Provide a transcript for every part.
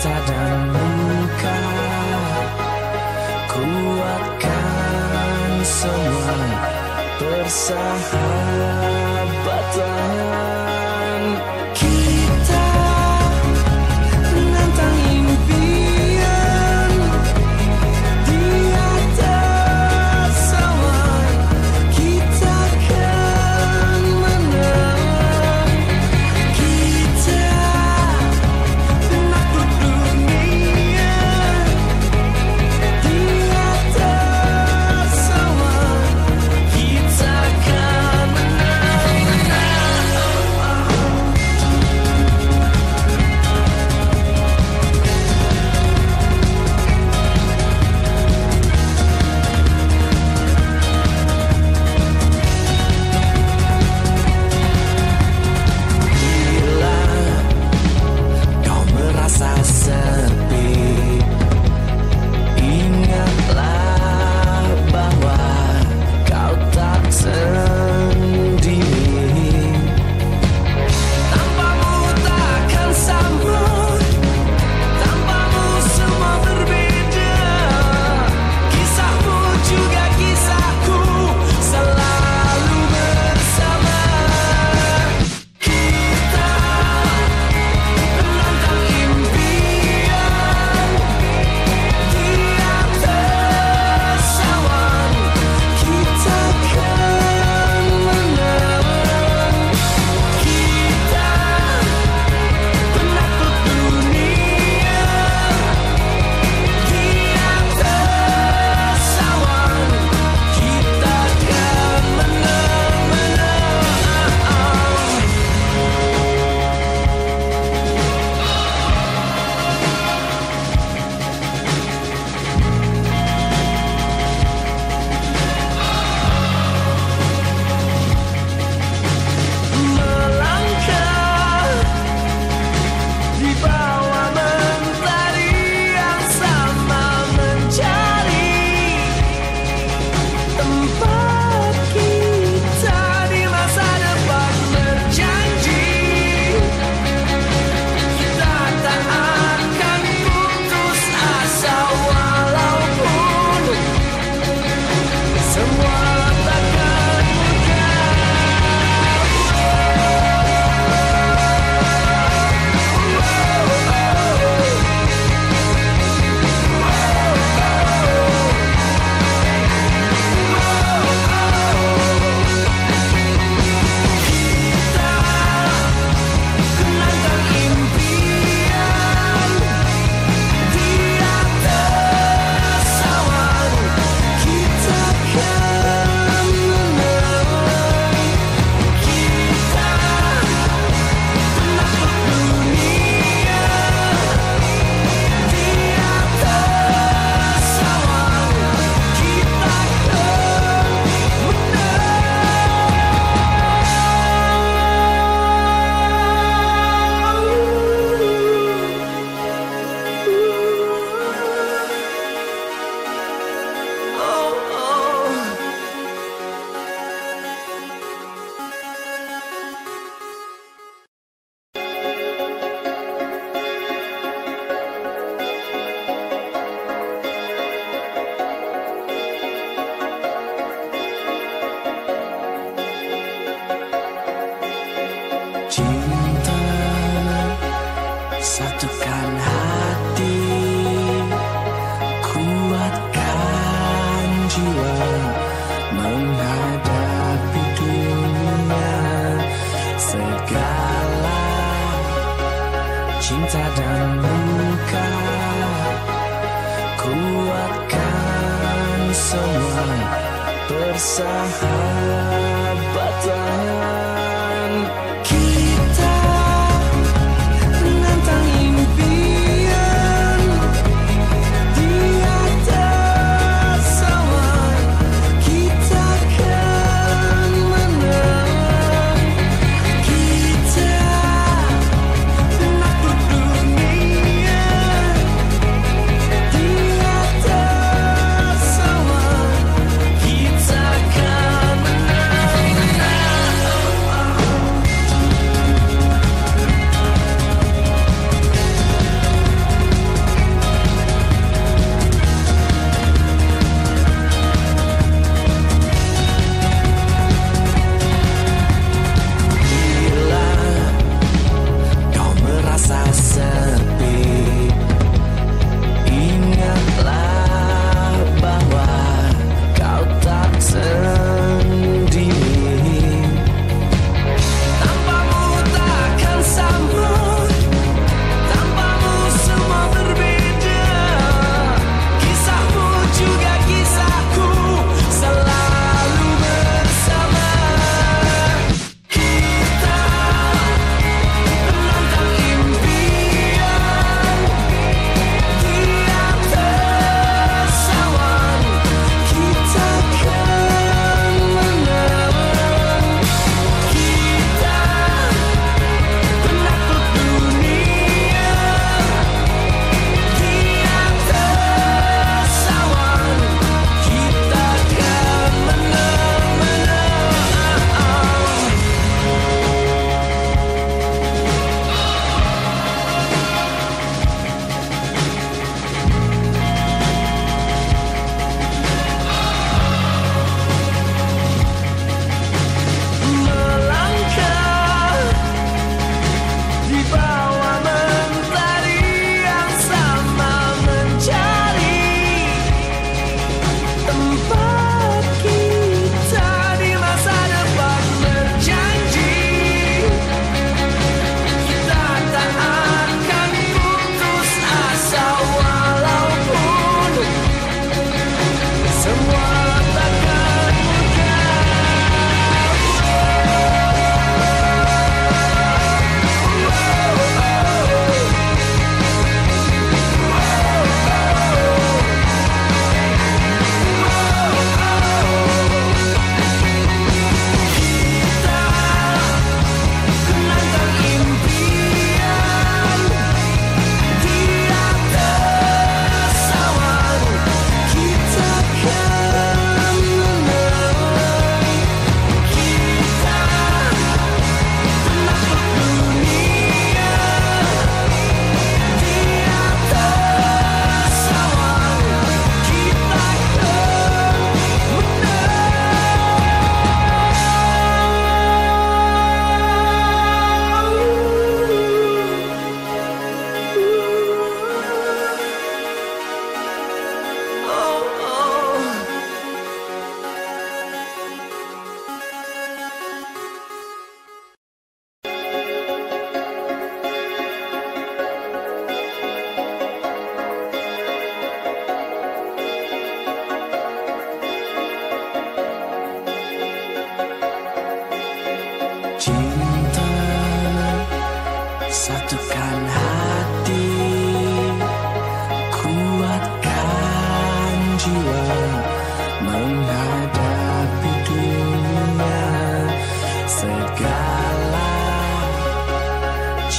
cinta dan luka Kuatkan semua persahabatan. cinta dan muka Kuatkan semua persahabatan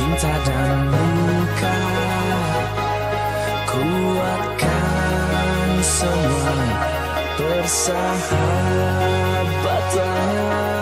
cinta dan luka kuatkan semua persahabatan.